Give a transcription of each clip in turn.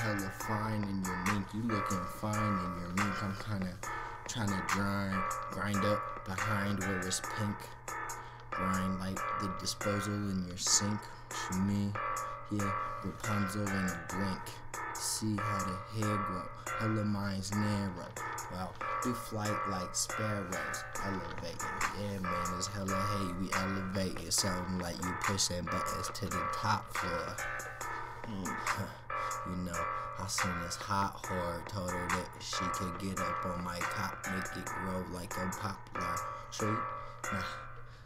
hella fine in your mink. You looking fine in your mink. I'm kinda trying to grind, grind up behind where it's pink. Grind like the disposal in your sink. What you mean? Yeah, Rapunzel in a blink. See how the hair grow. Hella minds narrow. Well, we flight like sparrows. Elevating. Yeah, man, it's hella hate. We elevating. Something like you pushing buttons to the top floor. Mm, you know, I seen this hot whore, told her that she could get up on my cop, make it grow like a poplar tree. Nah,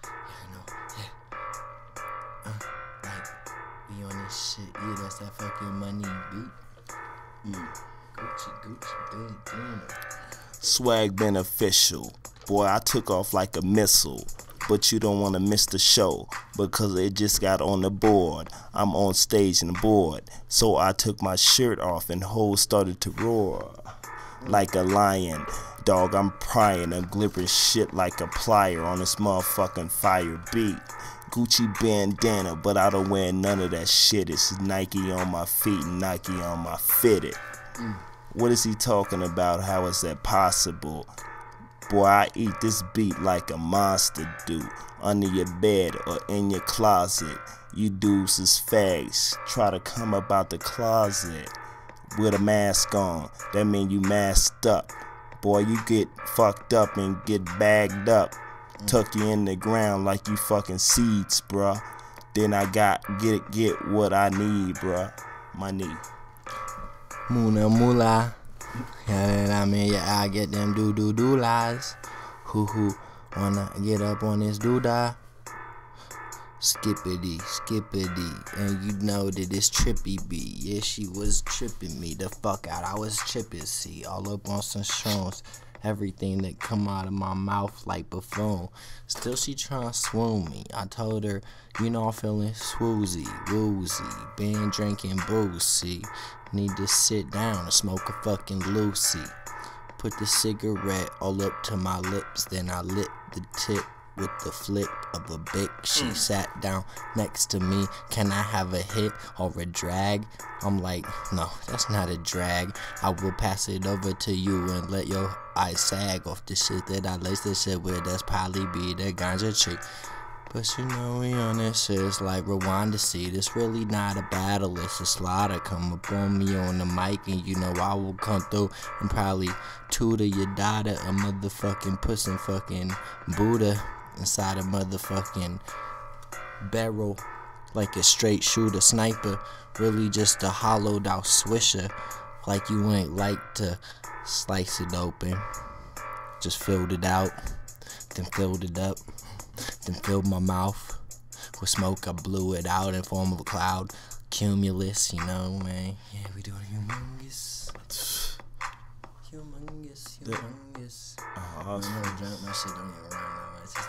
yeah, I know, yeah. Uh, like, we on this shit, yeah, that's that fucking money beat. Mm. Gucci, Gucci, damn. Swag beneficial. Boy, I took off like a missile but you don't want to miss the show because it just got on the board. I'm on stage and bored, so I took my shirt off and hoes started to roar like a lion. Dog, I'm prying and glipping shit like a plier on this motherfucking fire beat. Gucci bandana, but I don't wear none of that shit. It's Nike on my feet and Nike on my fitted. Mm. What is he talking about? How is that possible? Boy, I eat this beat like a monster do. Under your bed or in your closet. You dudes is fags. Try to come up out the closet with a mask on. That mean you masked up. Boy, you get fucked up and get bagged up. Tuck you in the ground like you fucking seeds, bruh. Then I got get get what I need, bruh. My Money. Muna mula. Yeah, I mean, yeah, I get them do do do lies. Who who wanna get up on this doodah? Skippity, skippity, and you know that it's trippy B. Yeah, she was tripping me the fuck out. I was tripping, see, all up on some shrooms. Everything that come out of my mouth like buffoon. Still, she trying to swoon me. I told her, you know, I'm feeling swoozy, woozy. Been drinking booze, see. Need to sit down and smoke a fucking Lucy. Put the cigarette all up to my lips, then I lit the tip with the flick of a bic. She mm. sat down next to me. Can I have a hit or a drag? I'm like, no, that's not a drag. I will pass it over to you and let your eyes sag off the shit that I lace this shit with. That's probably be the ganja tree. But you know we on this shit, it's like Rwanda see. This really not a battle, it's a slaughter. Come up on me on the mic and you know I will come through and probably tutor your daughter a motherfucking puss and fucking Buddha inside a motherfucking barrel like a straight shooter sniper. Really just a hollowed out swisher. Like you ain't like to slice it open. Just filled it out, then filled it up then filled my mouth with smoke. I blew it out in form of a cloud. Cumulus, you know, man. Yeah, we doing humongous. Humongous, humongous. Uh, I was, my shit don't now. It's just